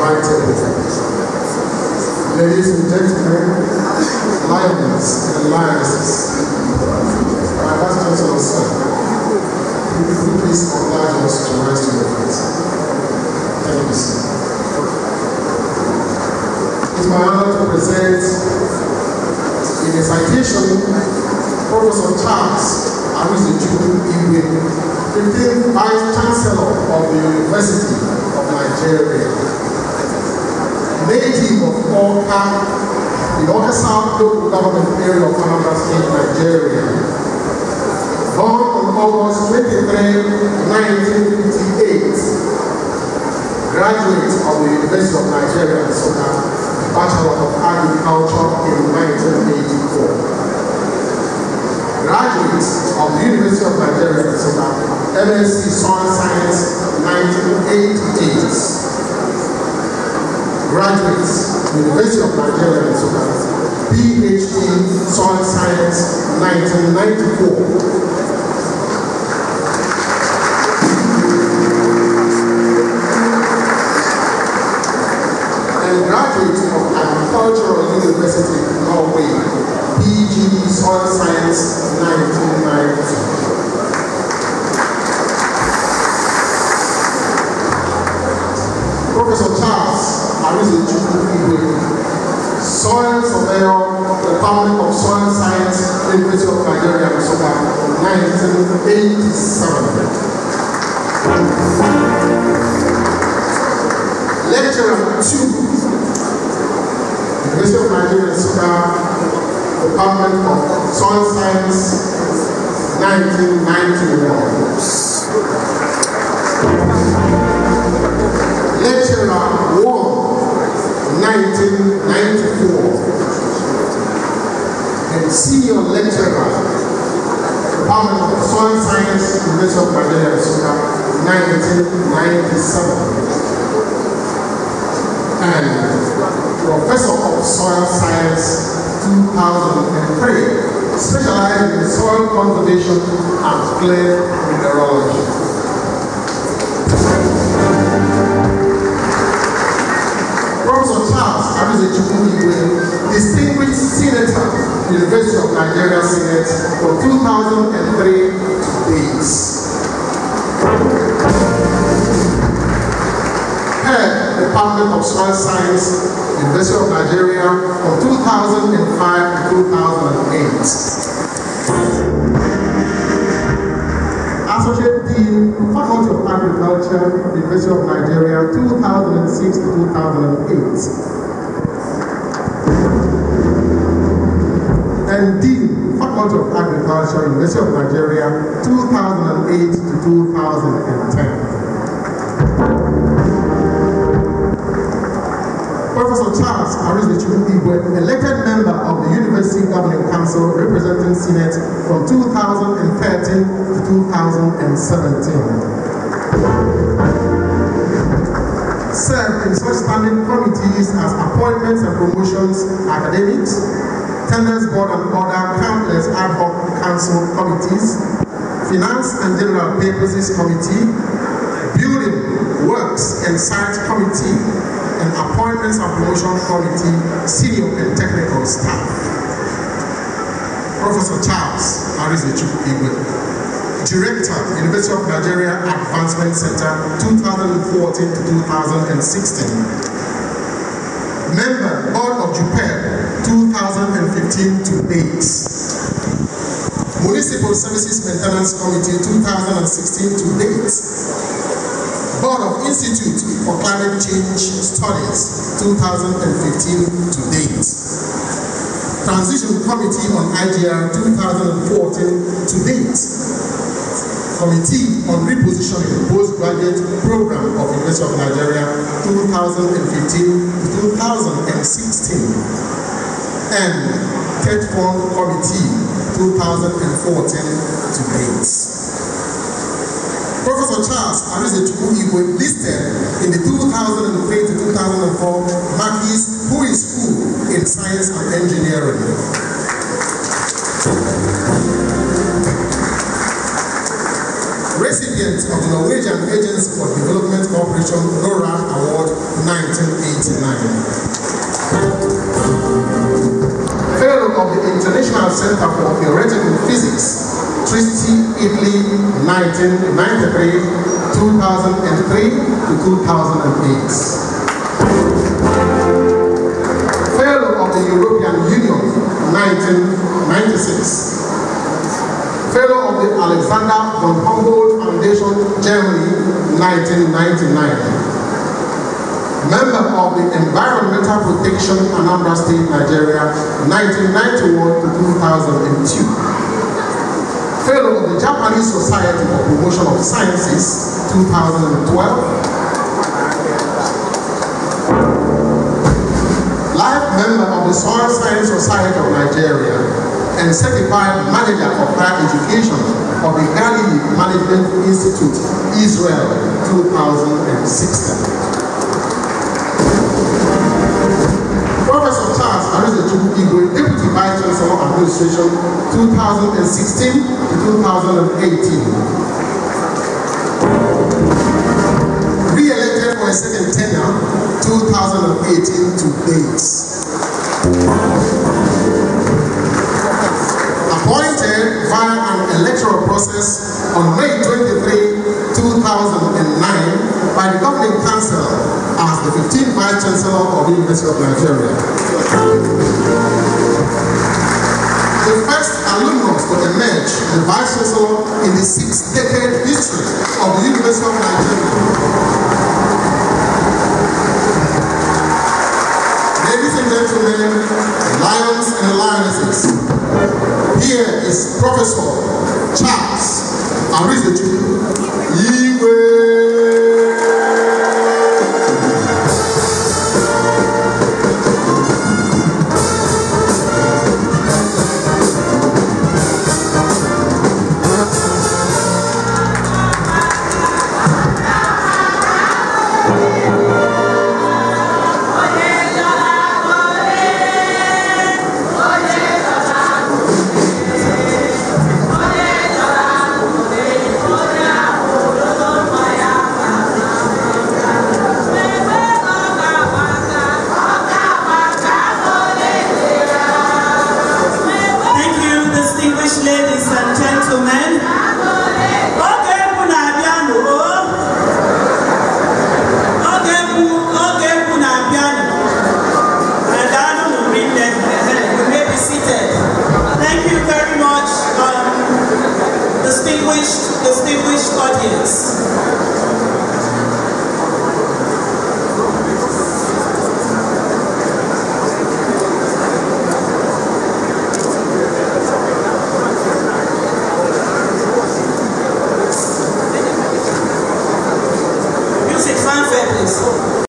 table. Ladies and gentlemen, lions and lionesses, my sir, will you please oblige us to rise to your feet? Thank you, sir. It's my honor to present in a citation Professor Charles Arizechukwu Igwe, 15th Vice Chancellor of the University of Nigeria. Native of Awka, the Awka South Local Government Area of Anambra State, Nigeria. Born on August 23, 1958. Graduate of the University of Nigeria, Nsukka, Bachelor of Agriculture in 1984 graduate of the University of Nigeria, Nsukka, MSc Soil Science, 1988. Graduate, University of Nigeria, Nsukka, PhD Soil Science, 1994. 1987. Lecturer 2, University of Nigeria, Nsukka, Department of Soil Science, 1991. Lecturer 1, 1994. And Senior Lecturer, Soil Science, University of Nigeria, Nsukka, 1997. And Professor of Soil Science, 2003, specializing in soil conservation and clay mineralogy. University of Nigeria Senate for 2003 to date. Head, Department of Soil Science, University of Nigeria from 2005 to 2008. Associate Dean, Faculty of Agriculture, University of Nigeria, 2006 to 2008. Dean, Faculty of Agriculture, University of Nigeria, 2008 to 2010. Professor Charles Arizechukwu Igwe, elected member of the University Governing Council representing Senate from 2013 to 2017. Served in such standing committees as appointments and promotions, academics, tenders board and other countless ad hoc council committees, finance and general purposes committee, building works and site committee, and Appointments and Promotion Committee, senior and technical staff. Professor Charles Arizechukwu Igwe, Director, University of Nigeria Advancement Center, 2014 to 2016. Member, Board of JUPEB, 2015 to date. Municipal Services Maintenance Committee, 2016 to date. Board of Institute for Climate Change Studies 2015 to date. Transition Committee on IGR 2014 to. Committee on Repositioning Postgraduate Program of University of Nigeria 2015 to 2016. And Third Fund Committee 2014 to date. Professor Charles Arizechukwu Igwe listed in the 2003 to 2004 Marquis Who is Who in Science and Engineering. recipient of the Norwegian Agency for Development Corporation NORA Award 1989. Fellow of the International Center for Theoretical Physics, Trieste Italy 1993, 2003 to 2008. Fellow of the European Union 1996. Fellow of the Alexander von Humboldt Germany, 1999 member of the Environmental Protection Anambra State, Nigeria, 1991 to 2002. Fellow of the Japanese Society for Promotion of Sciences, 2012. Life member of the Soil Science Society of Nigeria and certified manager of higher education of the Galilee Management Institute, Israel, 2016. Professor Charles Arizechukwu Igwe, Deputy Vice Chancellor Administration 2016 to 2018. Re-elected for a second tenure 2018 to date. Process on May 23, 2009 by the Governing Council as the 15th Vice Chancellor of the University of Nigeria the first alumnus to emerge the vice chancellor in the six decade history of the University of Nigeria. Ladies and gentlemen, lions and lionesses, here is Professor Charles. Arizechukwu Igwe